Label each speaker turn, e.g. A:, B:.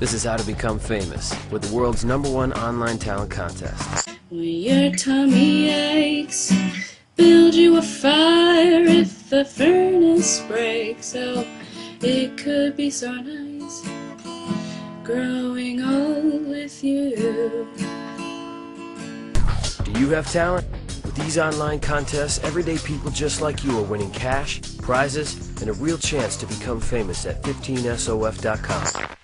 A: This is how to become famous with the world's number one online talent contest.
B: When your tummy aches, build you a fire if the furnace breaks. Oh, it could be so nice growing old with you.
A: Do you have talent? With these online contests, everyday people just like you are winning cash, prizes, and a real chance to become famous at 15sof.com.